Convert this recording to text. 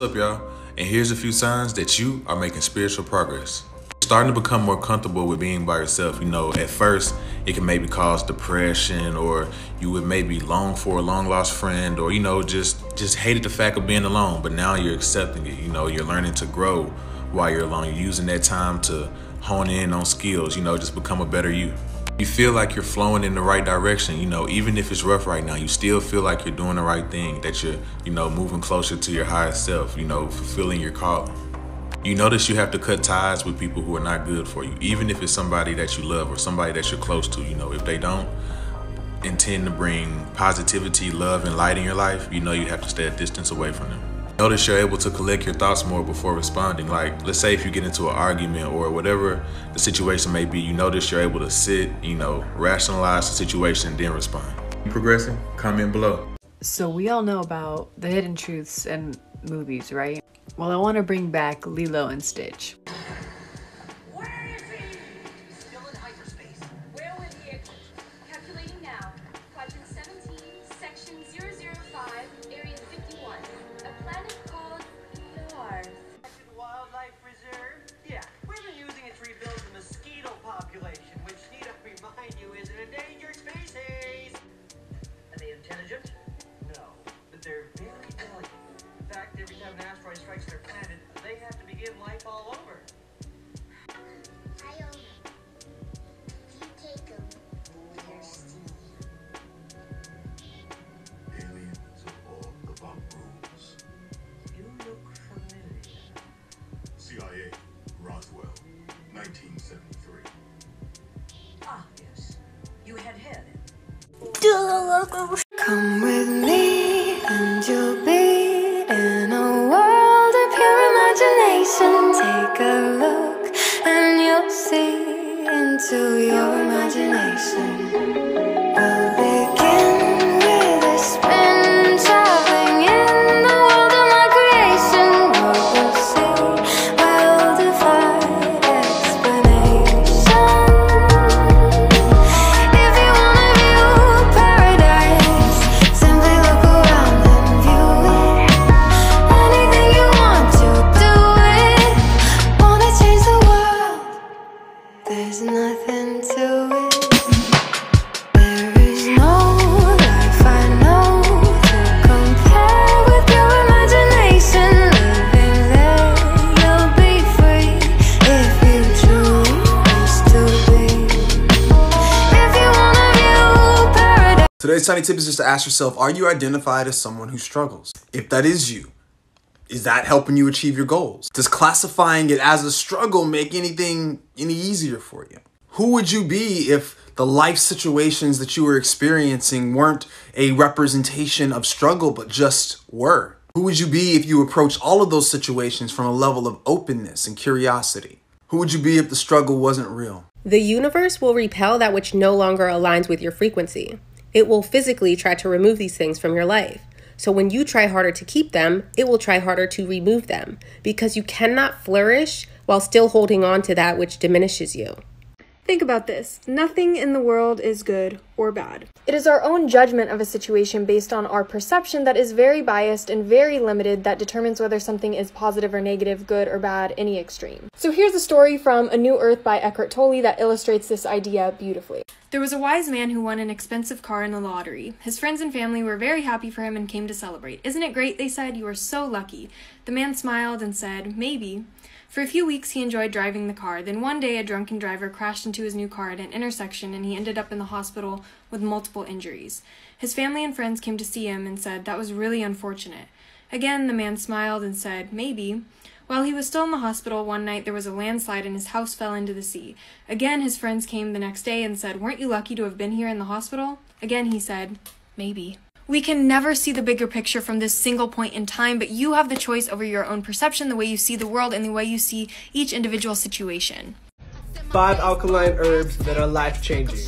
What's up, y'all? And here's a few signs that you are making spiritual progress. Starting to become more comfortable with being by yourself. You know, at first, it can maybe cause depression, or you would maybe long for a long lost friend, or you know, just just hated the fact of being alone. But now you're accepting it. You know, you're learning to grow while you're alone. You're using that time to hone in on skills. You know, just become a better you you feel like you're flowing in the right direction you know even if it's rough right now you still feel like you're doing the right thing that you're you know moving closer to your highest self you know fulfilling your calling. You notice you have to cut ties with people who are not good for you even if it's somebody that you love or somebody that you're close to you know. If they don't intend to bring positivity love and light in your life you know you have to stay a distance away from them Notice you're able to collect your thoughts more before responding. Like, let's say if you get into an argument or whatever the situation may be, you notice you're able to sit, you know, rationalize the situation and then respond. Progressing? Comment below. So, we all know about the hidden truths in movies, right? Well, I want to bring back Lilo and Stitch. Come Today's tiny tip is just to ask yourself, are you identified as someone who struggles? If that is you, is that helping you achieve your goals? Does classifying it as a struggle make anything any easier for you? Who would you be if the life situations that you were experiencing weren't a representation of struggle, but just were? Who would you be if you approach all of those situations from a level of openness and curiosity? Who would you be if the struggle wasn't real? The universe will repel that which no longer aligns with your frequency it will physically try to remove these things from your life. So when you try harder to keep them, it will try harder to remove them because you cannot flourish while still holding on to that which diminishes you. Think about this nothing in the world is good or bad. It is our own judgment of a situation based on our perception that is very biased and very limited that determines whether something is positive or negative, good or bad, any extreme. So here's a story from A New Earth by Eckhart Tolle that illustrates this idea beautifully. There was a wise man who won an expensive car in the lottery. His friends and family were very happy for him and came to celebrate. Isn't it great? They said. You are so lucky. The man smiled and said, Maybe. For a few weeks, he enjoyed driving the car. Then one day, a drunken driver crashed into his new car at an intersection and he ended up in the hospital with multiple injuries. His family and friends came to see him and said that was really unfortunate. Again, the man smiled and said, Maybe. While he was still in the hospital, one night there was a landslide and his house fell into the sea. Again, his friends came the next day and said, Weren't you lucky to have been here in the hospital? Again, he said, Maybe. We can never see the bigger picture from this single point in time, but you have the choice over your own perception, the way you see the world, and the way you see each individual situation. Five alkaline herbs that are life changing.